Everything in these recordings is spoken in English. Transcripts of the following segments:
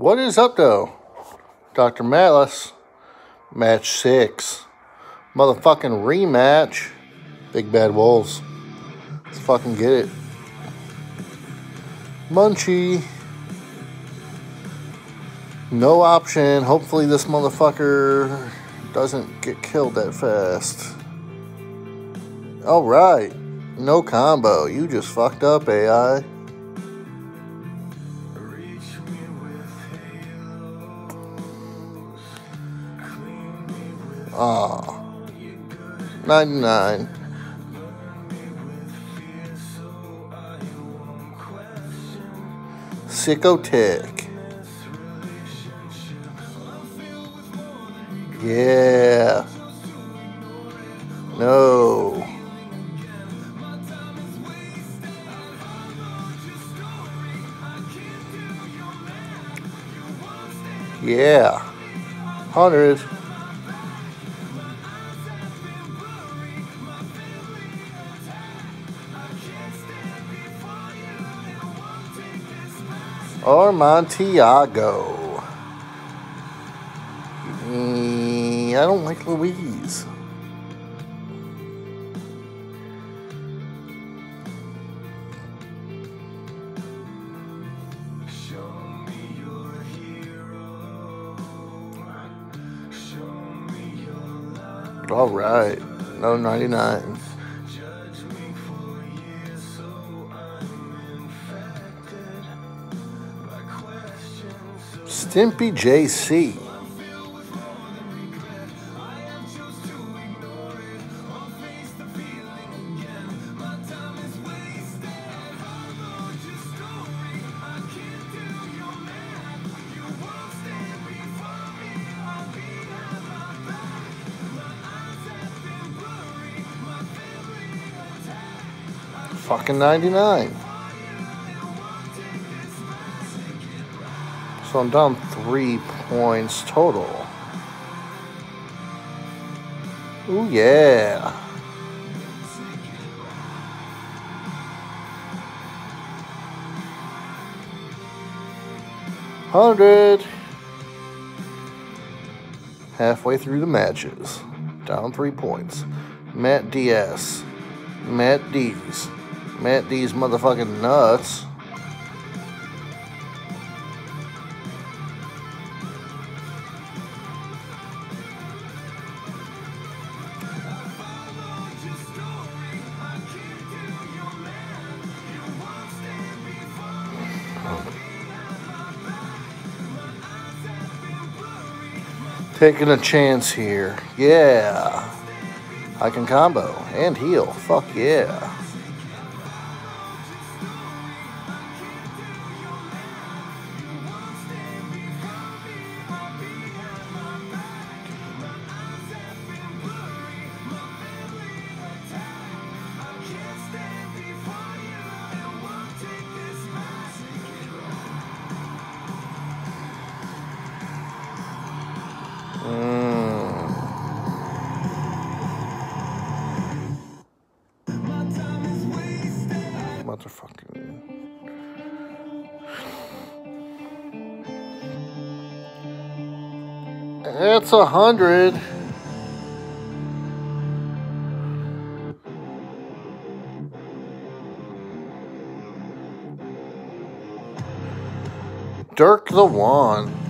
What is up, though? Dr. Malice, match six. Motherfucking rematch. Big Bad Wolves. Let's fucking get it. Munchie. No option. Hopefully, this motherfucker doesn't get killed that fast. Alright. No combo. You just fucked up, AI. Ah. 99. Sicko Tick. Yeah. No. Yeah. 100. Or Montiago. Mm, I don't like Louise. All right, no 99. Stimpy JC. Fucking 99. So I'm down three points total. Oh yeah. Hundred. Halfway through the matches. Down three points. Matt DS. Matt D's. Matt D's motherfucking nuts. Taking a chance here. Yeah. I can combo and heal. Fuck yeah. Motherfucking. It's a hundred. Dirk the One.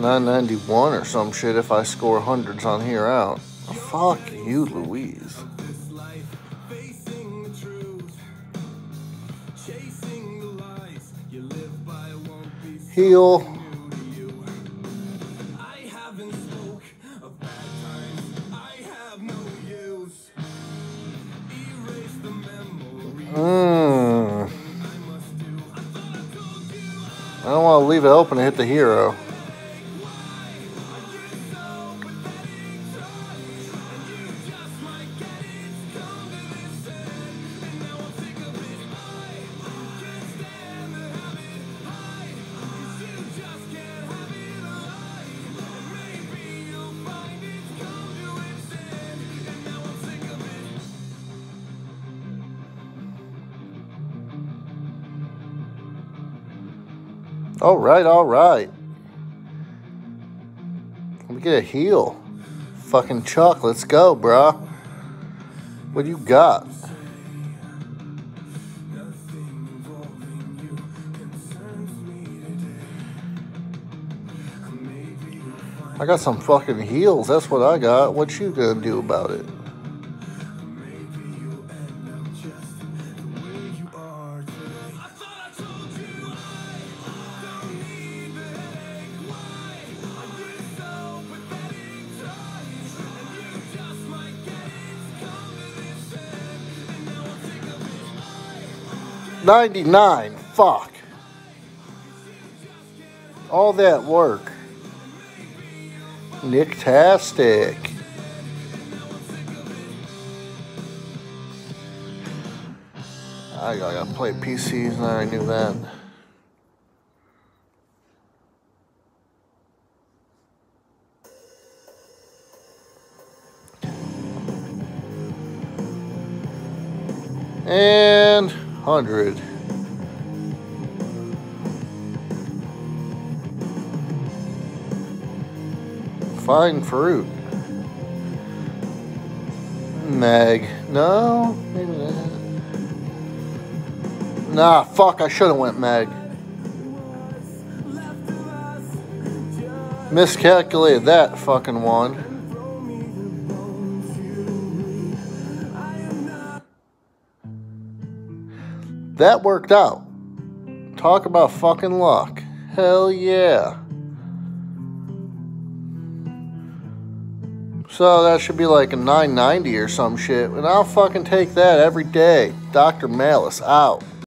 991 or some shit if I score hundreds on here out. Fuck you, Louise. Heal. Mm. I don't want to leave it open to hit the hero. All right, all right. Let me get a heal. Fucking Chuck, let's go, bruh. What do you got? I got some fucking heals. That's what I got. What you gonna do about it? Ninety-nine. Fuck. All that work. Nicktastic. I gotta play PCs and I knew that. And 100. Fine fruit. Meg. No, maybe not. Nah, fuck, I should have went Meg. Miscalculated that fucking one. That worked out. Talk about fucking luck. Hell yeah. So that should be like a 990 or some shit. And I'll fucking take that every day. Dr. Malice out.